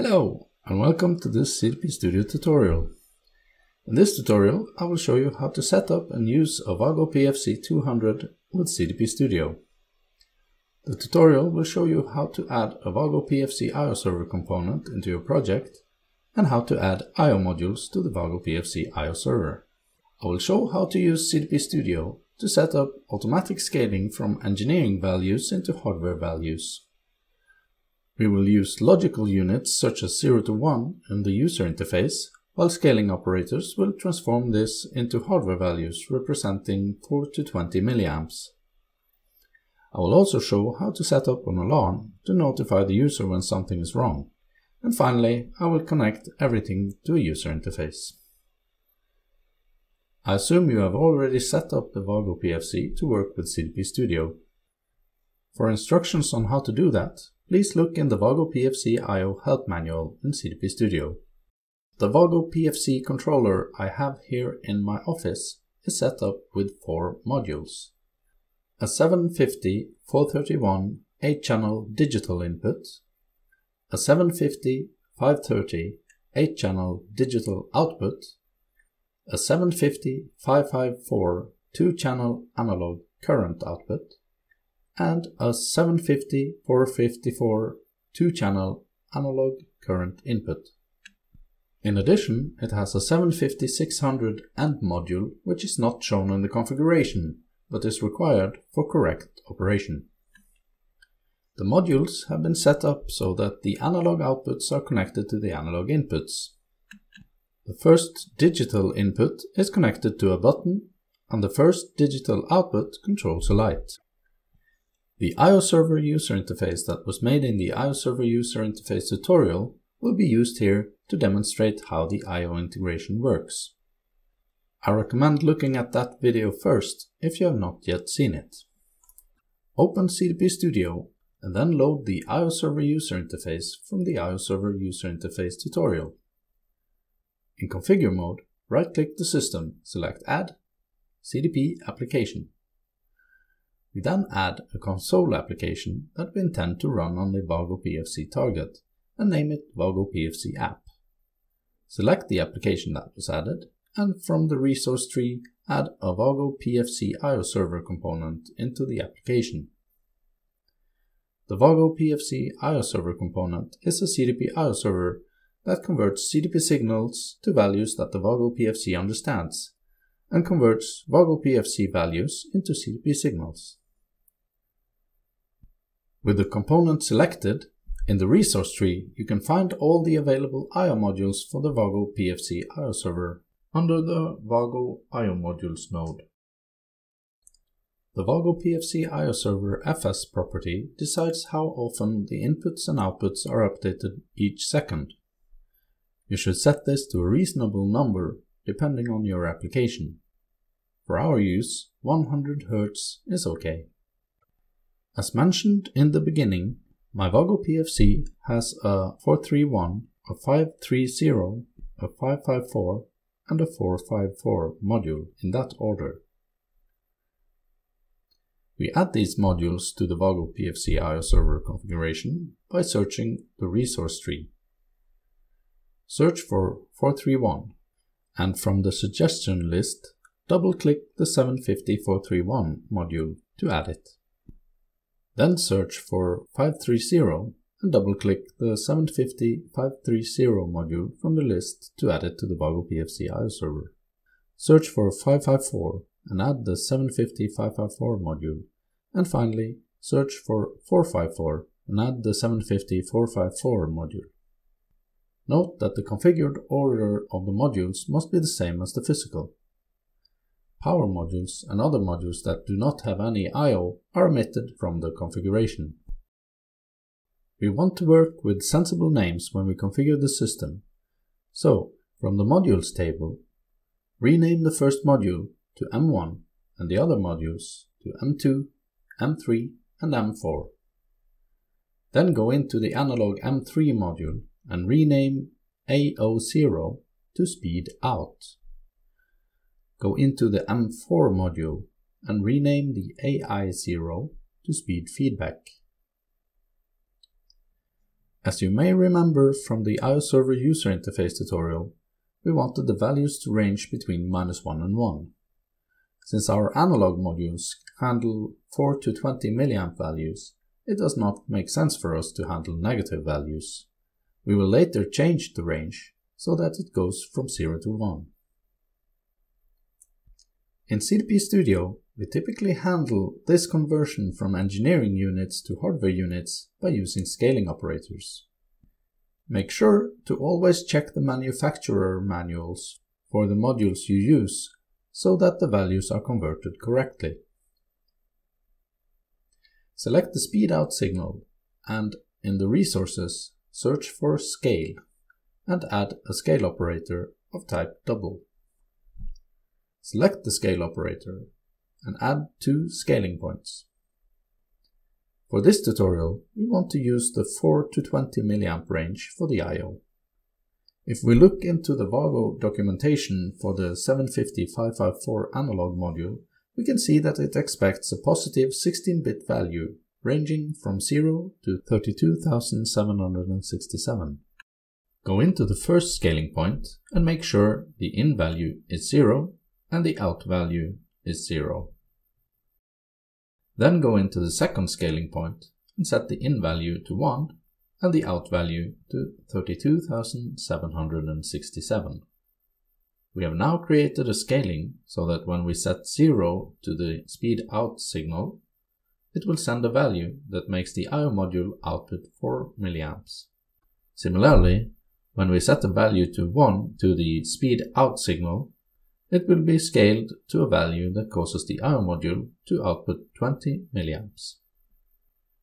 Hello and welcome to this CDP Studio tutorial. In this tutorial I will show you how to set up and use a Wago PFC 200 with CDP Studio. The tutorial will show you how to add a Wago PFC IO server component into your project and how to add IO modules to the Wago PFC IO server. I will show how to use CDP Studio to set up automatic scaling from engineering values into hardware values. We will use logical units such as 0 to 1 in the user interface, while scaling operators will transform this into hardware values representing 4 to 20 milliamps. I will also show how to set up an alarm to notify the user when something is wrong. And finally, I will connect everything to a user interface. I assume you have already set up the Wago PFC to work with CDP Studio. For instructions on how to do that, please look in the Wago PFC IO help manual in CDP Studio. The Wago PFC controller I have here in my office is set up with four modules. A 750 431 8-channel digital input, a 750 530 8-channel digital output, a 750 554 2-channel analog current output, and a 750 454 2-channel analog current input. In addition, it has a 750-600 AND module which is not shown in the configuration, but is required for correct operation. The modules have been set up so that the analog outputs are connected to the analog inputs. The first digital input is connected to a button, and the first digital output controls a light. The IO Server user interface that was made in the IO Server user interface tutorial will be used here to demonstrate how the IO integration works. I recommend looking at that video first if you have not yet seen it. Open CDP Studio and then load the IO Server user interface from the IO Server user interface tutorial. In configure mode, right-click the system, select Add, CDP Application. We then add a console application that we intend to run on the Wago PFC target and name it Wago PFC app. Select the application that was added and from the resource tree add a Wago PFC IO server component into the application. The Wago PFC IO server component is a CDP IO server that converts CDP signals to values that the Wago PFC understands and converts Wago PFC values into CDP signals. With the component selected, in the resource tree you can find all the available IO modules for the Wago PFC IO server under the Wago IO modules node. The Wago PFC IO server FS property decides how often the inputs and outputs are updated each second. You should set this to a reasonable number depending on your application. For our use, 100 Hz is okay. As mentioned in the beginning, my Wago PFC has a 431, a 530, a 554, and a 454 module in that order. We add these modules to the Wago PFC IO server configuration by searching the resource tree. Search for 431 and from the suggestion list, double-click the 750-431 module to add it. Then search for 530 and double-click the 750-530 module from the list to add it to the Wago PFC IO server. Search for 554 and add the 750-554 module. And finally, search for 454 and add the 750-454 module. Note that the configured order of the modules must be the same as the physical. Power modules and other modules that do not have any I.O. are omitted from the configuration. We want to work with sensible names when we configure the system. So, from the modules table, rename the first module to M1 and the other modules to M2, M3 and M4. Then go into the analog M3 module and rename AO0 to speed out go into the M4 module and rename the AI0 to speed feedback. As you may remember from the IO Server user interface tutorial, we wanted the values to range between minus 1 and 1. Since our analog modules handle 4 to 20 milliamp values, it does not make sense for us to handle negative values. We will later change the range so that it goes from 0 to 1. In CDP Studio, we typically handle this conversion from engineering units to hardware units by using scaling operators. Make sure to always check the manufacturer manuals for the modules you use so that the values are converted correctly. Select the speed out signal and in the resources search for scale and add a scale operator of type double. Select the scale operator and add two scaling points. For this tutorial, we want to use the 4 to 20 mA range for the I.O. If we look into the Wago documentation for the 750-554 analog module, we can see that it expects a positive 16-bit value ranging from 0 to 32,767. Go into the first scaling point and make sure the in value is 0 and the out value is 0. Then go into the second scaling point and set the in value to 1 and the out value to 32,767. We have now created a scaling so that when we set 0 to the speed out signal, it will send a value that makes the IO module output 4 milliamps. Similarly, when we set a value to 1 to the speed out signal, it will be scaled to a value that causes the IO module to output 20 milliamps.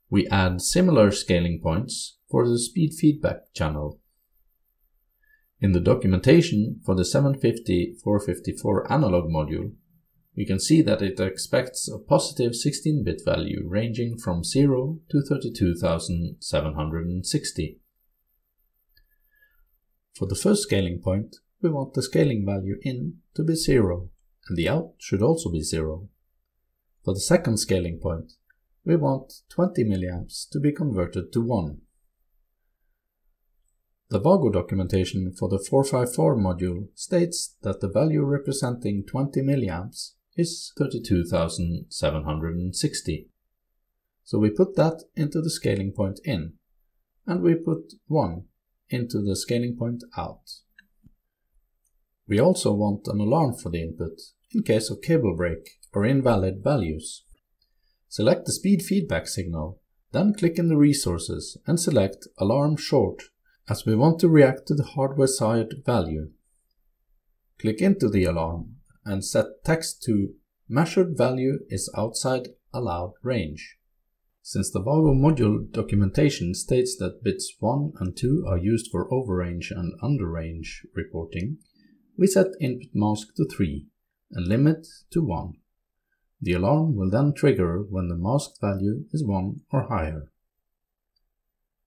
We add similar scaling points for the speed feedback channel. In the documentation for the 750-454 analog module, we can see that it expects a positive 16-bit value ranging from 0 to 32,760. For the first scaling point, we want the scaling value in to be 0, and the out should also be 0. For the second scaling point, we want 20 mA to be converted to 1. The Wago documentation for the 454 module states that the value representing 20 mA is 32,760. So we put that into the scaling point in, and we put 1 into the scaling point out. We also want an alarm for the input in case of cable break or invalid values. Select the speed feedback signal, then click in the resources and select Alarm Short as we want to react to the hardware side value. Click into the alarm and set text to Measured value is outside allowed range. Since the Wago module documentation states that bits 1 and 2 are used for overrange and underrange reporting, we set input mask to 3 and limit to 1. The alarm will then trigger when the masked value is 1 or higher.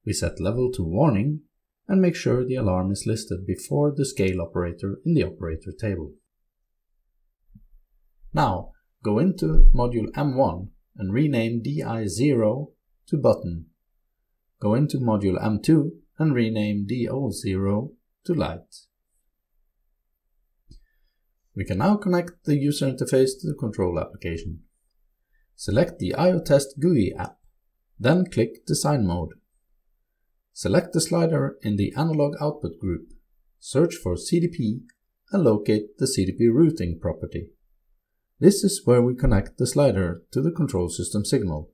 We set level to warning and make sure the alarm is listed before the scale operator in the operator table. Now, go into module M1 and rename DI0 to button. Go into module M2 and rename DO0 to light. We can now connect the user interface to the control application. Select the IOTest GUI app, then click Design Mode. Select the slider in the Analog Output group, search for CDP and locate the CDP routing property. This is where we connect the slider to the control system signal.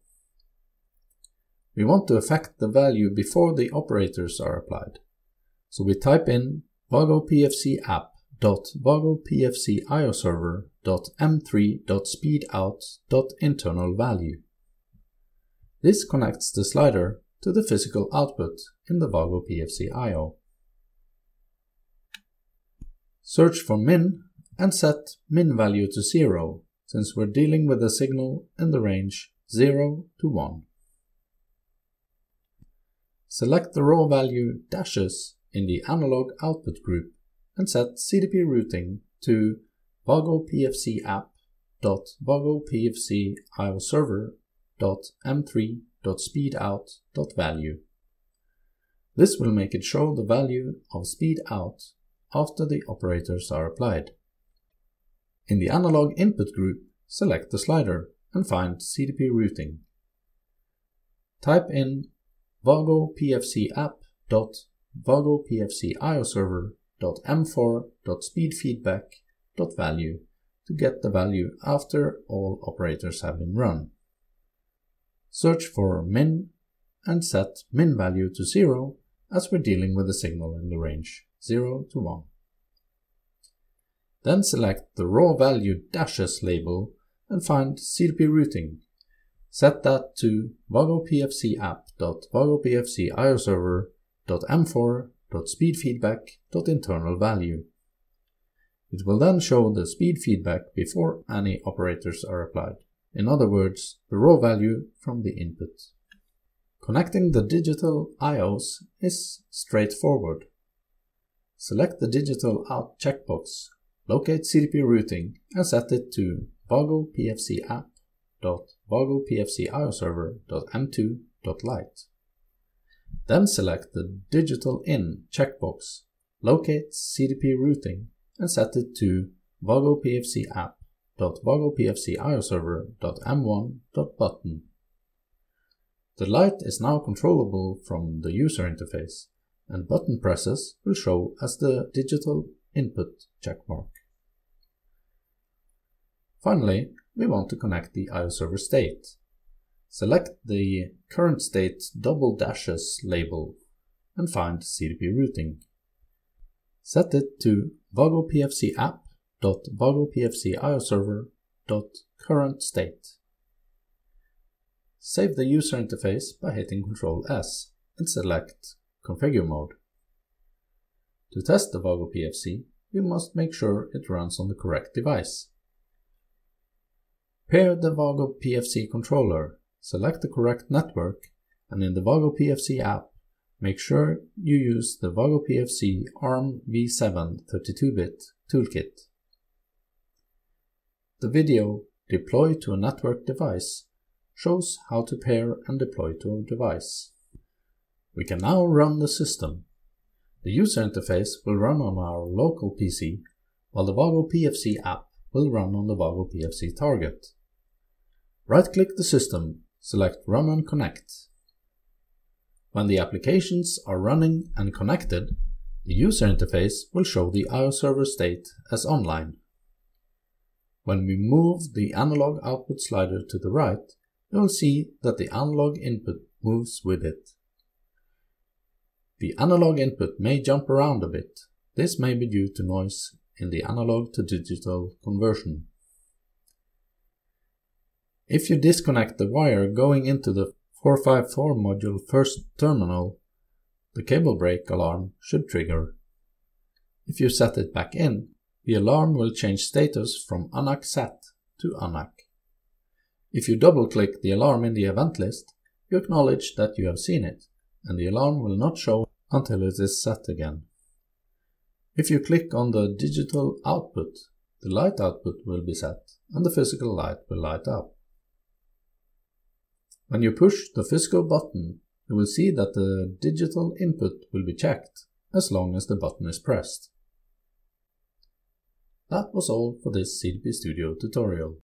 We want to affect the value before the operators are applied. So we type in Wago PFC app .wagopfcioserver.m3.speedout.internal value. This connects the slider to the physical output in the Wago PFC IO. Search for min and set min value to 0 since we're dealing with a signal in the range 0 to 1. Select the raw value dashes in the analog output group and set CDP routing to Wago PFC app.wagopfc m3.speedout.value. This will make it show the value of speed out after the operators are applied. In the analog input group, select the slider and find CDP routing. Type in wago m4.speedfeedback.value to get the value after all operators have been run. Search for min and set min value to 0 as we're dealing with a signal in the range 0 to 1. Then select the raw value dashes label and find CDP routing. Set that to wagopfcapp.vagopfciserver.m4 speedfeedback.internal value. It will then show the speed feedback before any operators are applied. In other words, the raw value from the input. Connecting the digital IOs is straightforward. Select the digital out checkbox, locate CDP routing and set it to wagopfcapp.vagopfcioserver.m2.lite. Then select the Digital In checkbox, locate CDP routing and set it to Wago PFC app.wago PFC ioserver.m1.button. The light is now controllable from the user interface, and button presses will show as the digital input checkmark. Finally, we want to connect the IOServer state. Select the current state double dashes label and find CDP routing. Set it to Wago PFC app.wago PFC ioserver.current state. Save the user interface by hitting Ctrl S and select Configure mode. To test the Wago PFC, we must make sure it runs on the correct device. Pair the Wago PFC controller, select the correct network, and in the Wago PFC app, make sure you use the Wago PFC ARM v7 32-bit toolkit. The video Deploy to a network device shows how to pair and deploy to a device. We can now run the system. The user interface will run on our local PC, while the Wago PFC app will run on the Wago PFC target. Right-click the system, select Run and Connect. When the applications are running and connected, the user interface will show the IOServer state as online. When we move the analog output slider to the right, you will see that the analog input moves with it. The analog input may jump around a bit. This may be due to noise in the analog to digital conversion. If you disconnect the wire going into the 454 module first terminal, the cable break alarm should trigger. If you set it back in, the alarm will change status from UNAC set to UNAC. If you double-click the alarm in the event list, you acknowledge that you have seen it, and the alarm will not show until it is set again. If you click on the digital output, the light output will be set and the physical light will light up. When you push the physical button, you will see that the digital input will be checked as long as the button is pressed. That was all for this CDP Studio tutorial.